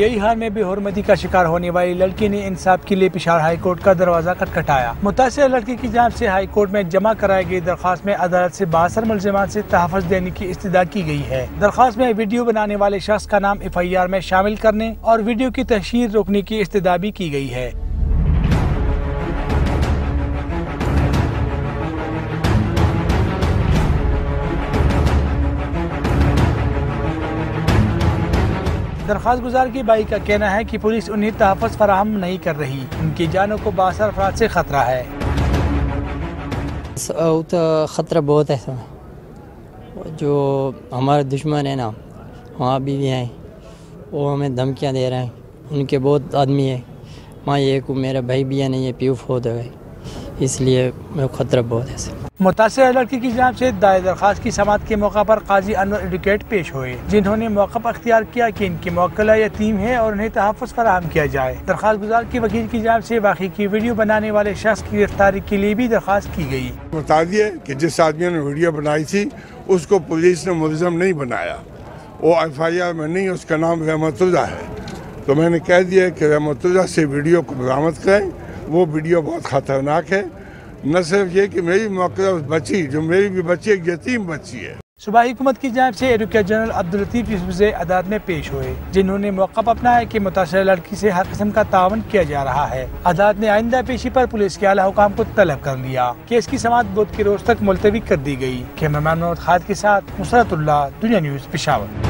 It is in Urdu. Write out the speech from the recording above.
یہی حال میں بھی حرمتی کا شکار ہونے والی لڑکی نے انصاف کے لیے پشاور ہائی کورٹ کا دروازہ کٹکھٹایا۔ متاثرہ لڑکی کی جانب سے ہائی کورٹ میں جمع کرائی گئی درخواست میں عدالت سے باسر ملزمان سے تحفظ دینے کی استدا کی گئی ہے۔ درخواست میں ویڈیو بنانے والے شخص کا نام ایف آئی آر میں شامل کرنے اور ویڈیو کی تشہیر روکنے کی استدا بھی کی گئی ہے۔ درخواست گزار کی بائی کا کہنا ہے کہ پولیس انہیں تحفظ فراہم نہیں کر رہی۔ ان کی جانوں کو باثر افراد سے خطرہ ہے۔ خطرہ بہت ہے جو ہمارے دشمن ہیں نا، وہاں بھی بھی ہیں۔ وہ ہمیں دھمکیاں دے رہے ہیں۔ ان کے بہت آدمی ہیں۔ وہاں ایک میرا بھائی بھی ہے نہیں یہ پیو فوت ہو گئے۔ اس لیے میں خطرہ بہت ہے متاثرہ لڑکی کی جانب سے دائر درخواست کی سماعت کے موقع پر قاضی انور ایڈوکیٹ پیش ہوئے، جنہوں نے موقع اختیار کیا کہ ان کی موکلہ یتیم ہے اور انہیں تحفظ فراہم کیا جائے۔ درخواست گزار کی وکیل کی جانب سے واقعی کی ویڈیو بنانے والے شخص کی گرفتاری کے لیے بھی درخواست کی گئی۔ بتا دیے کہ جس آدمی نے ویڈیو بنائی تھی، اس کو پولیس نے ملزم نہیں بنایا۔ وہ ایف آئی آر میں نہیں، اس کا نام رحمت اللہ ہے۔ تو میں نے کہہ دیا کہ رحمت اللہ سے ویڈیو کو برامت کریں، وہ ویڈیو بہت خطرناک ہے۔ نہ صرف یہ کہ میری موقع بچی، جو میری بھی بچی ایک یتیم بچی ہے۔ صوبائی حکومت کی جانب سے ایڈوکیٹ جنرل عبدالطیف یوسف عدالت میں پیش ہوئے، جنہوں نے موقع اپنا کہ متاثرہ لڑکی سے ہر قسم کا تعاون کیا جا رہا ہے۔ عدالت نے آئندہ پیشی پر پولیس کے اعلیٰ حکام کو طلب کر لیا کیس کی سماعت بدھ کے روز تک ملتوی کر دی گئی۔ کیمرمین محمد خاد کے ساتھ مسرت اللہ، دنیا نیوز، پشاور۔